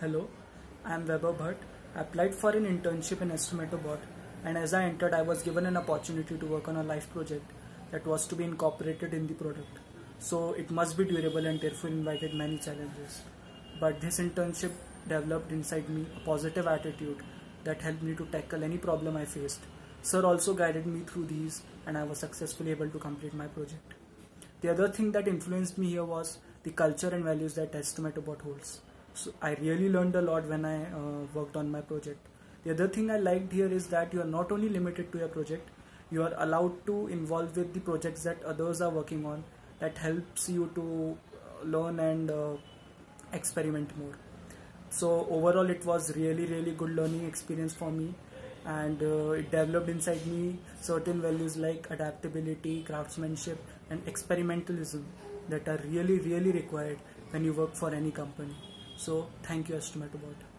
Hello, I am Vaibhav Bhatt. I applied for an internship in Bot, and as I entered, I was given an opportunity to work on a life project that was to be incorporated in the product. So it must be durable and therefore invited many challenges. But this internship developed inside me a positive attitude that helped me to tackle any problem I faced. Sir also guided me through these and I was successfully able to complete my project. The other thing that influenced me here was the culture and values that Bot holds. So I really learned a lot when I uh, worked on my project. The other thing I liked here is that you are not only limited to your project, you are allowed to involve with the projects that others are working on. That helps you to uh, learn and uh, experiment more. So overall, it was really really good learning experience for me, and uh, it developed inside me certain values like adaptability, craftsmanship, and experimentalism that are really really required when you work for any company. So thank you, StomatoBot.